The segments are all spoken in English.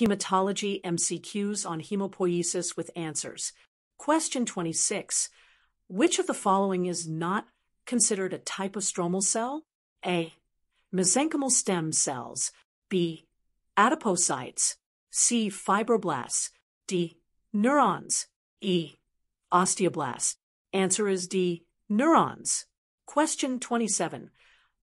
Hematology MCQs on hemopoiesis with answers. Question 26. Which of the following is not considered a type of stromal cell? A. Mesenchymal stem cells. B. Adipocytes. C. Fibroblasts. D. Neurons. E. Osteoblasts. Answer is D. Neurons. Question 27.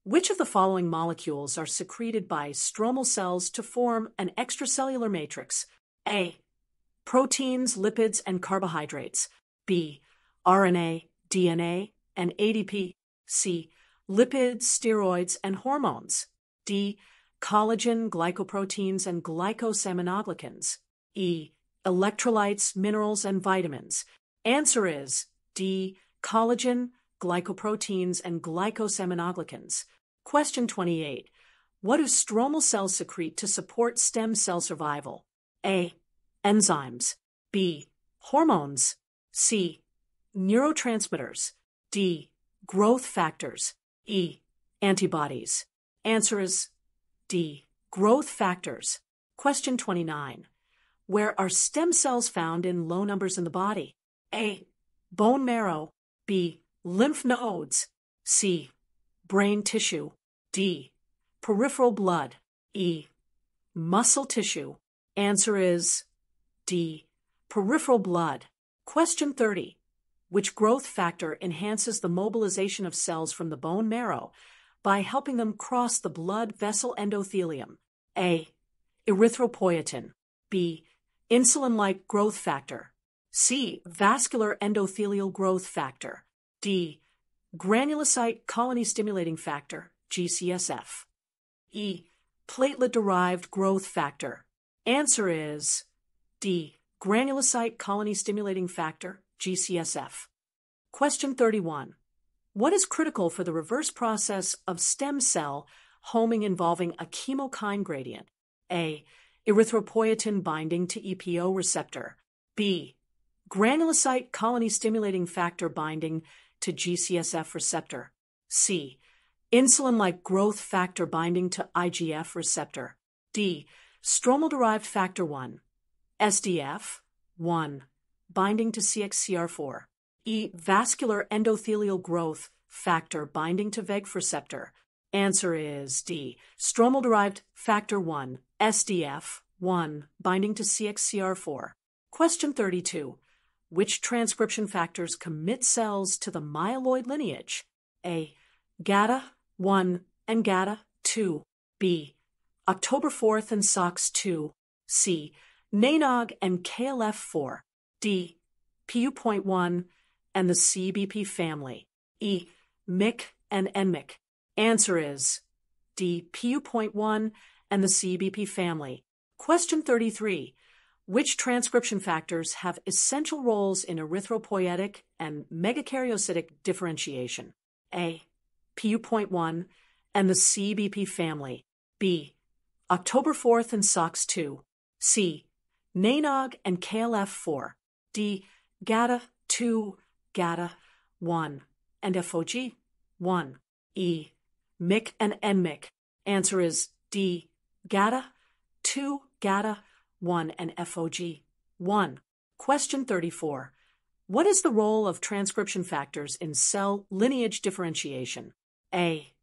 Which of the following molecules are secreted by stromal cells to form an extracellular matrix? A. Proteins, lipids, and carbohydrates. B. RNA, DNA, and ADP. C. Lipids, steroids, and hormones. D. Collagen, glycoproteins, and glycosaminoglycans. E. Electrolytes, minerals, and vitamins. Answer is D. Collagen, glycoproteins, and glycosaminoglycans. Question 28. What do stromal cells secrete to support stem cell survival? A. Enzymes. B. Hormones. C. Neurotransmitters. D. Growth factors. E. Antibodies. Answer is D. Growth factors. Question 29. Where are stem cells found in low numbers in the body? A. Bone marrow. B. Lymph nodes. C. Brain tissue. D. Peripheral blood. E. Muscle tissue. Answer is D. Peripheral blood. Question 30. Which growth factor enhances the mobilization of cells from the bone marrow by helping them cross the blood vessel endothelium? A. Erythropoietin. B. Insulin-like growth factor. C. Vascular endothelial growth factor. D. Granulocyte colony stimulating factor. GCSF. E. Platelet derived growth factor. Answer is D. Granulocyte colony stimulating factor, GCSF. Question 31. What is critical for the reverse process of stem cell homing involving a chemokine gradient? A. Erythropoietin binding to EPO receptor. B. Granulocyte colony stimulating factor binding to GCSF receptor. C. Insulin-like growth factor binding to IGF receptor. D. Stromal-derived factor 1. SDF 1. Binding to CXCR4. E. Vascular endothelial growth factor binding to VEGF receptor. Answer is D. Stromal-derived factor 1. SDF 1. Binding to CXCR4. Question 32. Which transcription factors commit cells to the myeloid lineage? A. GATA 1 and GATA 2. B. October 4th and SOX2. C. NANOG and KLF4. D. PU.1 and the CBP family. E. MYC and NMYC. Answer is D. PU.1 and the CBP family. Question 33. Which transcription factors have essential roles in erythropoietic and megakaryocytic differentiation? A. PU.1, and the CBP family. B. October 4th and SOX2. C. NANOG and KLF4. D. GATA 2, GATA 1, and FOG 1. E. MYC and NMYC. Answer is D. GATA 2, GATA 1, and FOG 1. Question 34. What is the role of transcription factors in cell lineage differentiation? A.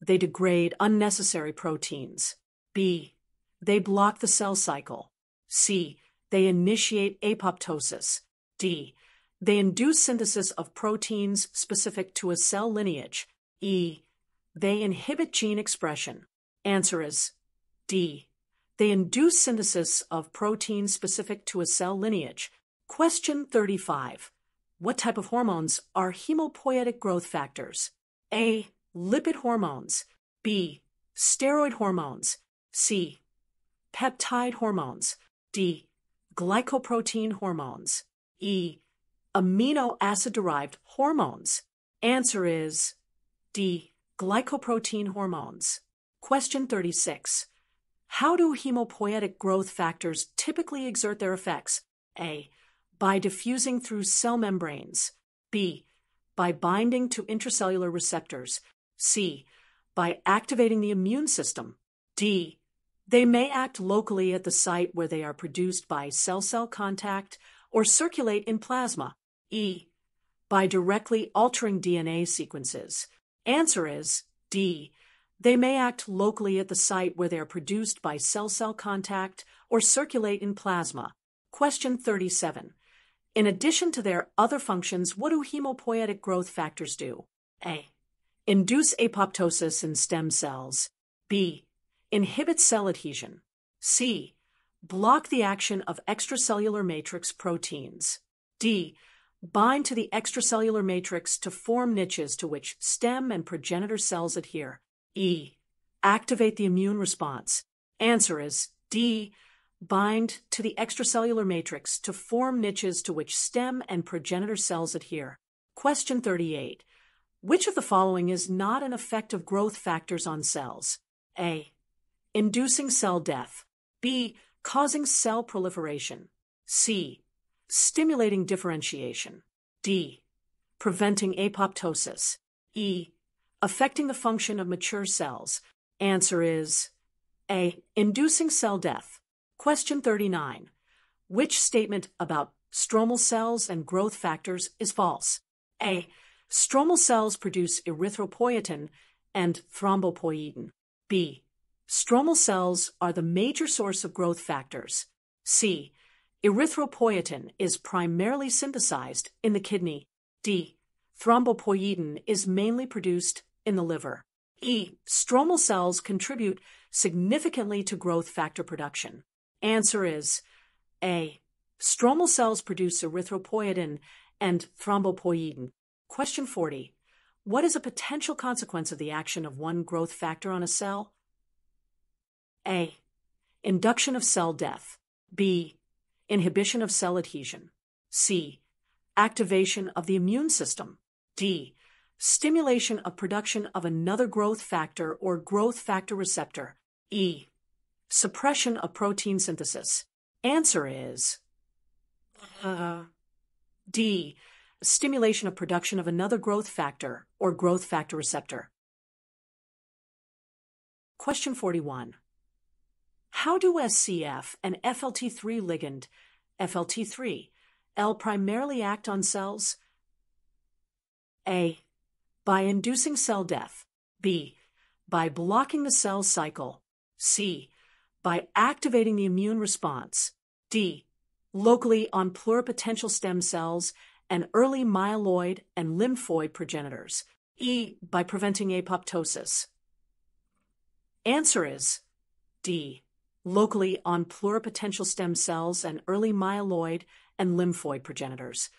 They degrade unnecessary proteins. B. They block the cell cycle. C. They initiate apoptosis. D. They induce synthesis of proteins specific to a cell lineage. E. They inhibit gene expression. Answer is D. They induce synthesis of proteins specific to a cell lineage. Question 35. What type of hormones are hemopoietic growth factors? A lipid hormones, B. Steroid hormones, C. Peptide hormones, D. Glycoprotein hormones, E. Amino acid derived hormones. Answer is D. Glycoprotein hormones. Question 36. How do hemopoietic growth factors typically exert their effects? A. By diffusing through cell membranes. B. By binding to intracellular receptors. C. By activating the immune system. D. They may act locally at the site where they are produced by cell-cell contact or circulate in plasma. E. By directly altering DNA sequences. Answer is D. They may act locally at the site where they are produced by cell-cell contact or circulate in plasma. Question 37. In addition to their other functions, what do hemopoietic growth factors do? A. Induce apoptosis in stem cells. B. Inhibit cell adhesion. C. Block the action of extracellular matrix proteins. D. Bind to the extracellular matrix to form niches to which stem and progenitor cells adhere. E. Activate the immune response. Answer is D. Bind to the extracellular matrix to form niches to which stem and progenitor cells adhere. Question 38. Which of the following is not an effect of growth factors on cells? A. Inducing cell death. B. Causing cell proliferation. C. Stimulating differentiation. D. Preventing apoptosis. E affecting the function of mature cells? Answer is A. Inducing cell death. Question 39. Which statement about stromal cells and growth factors is false? A. Stromal cells produce erythropoietin and thrombopoietin. B. Stromal cells are the major source of growth factors. C. Erythropoietin is primarily synthesized in the kidney. D. Thrombopoietin is mainly produced in the liver. E. Stromal cells contribute significantly to growth factor production. Answer is A. Stromal cells produce erythropoietin and thrombopoietin. Question 40. What is a potential consequence of the action of one growth factor on a cell? A. Induction of cell death. B. Inhibition of cell adhesion. C. Activation of the immune system. D stimulation of production of another growth factor or growth factor receptor. E. Suppression of protein synthesis. Answer is uh, D. Stimulation of production of another growth factor or growth factor receptor. Question 41. How do SCF and FLT3 ligand, FLT3, L primarily act on cells? A by inducing cell death. B. By blocking the cell cycle. C. By activating the immune response. D. Locally on pluripotential stem cells and early myeloid and lymphoid progenitors. E. By preventing apoptosis. Answer is D. Locally on pluripotential stem cells and early myeloid and lymphoid progenitors.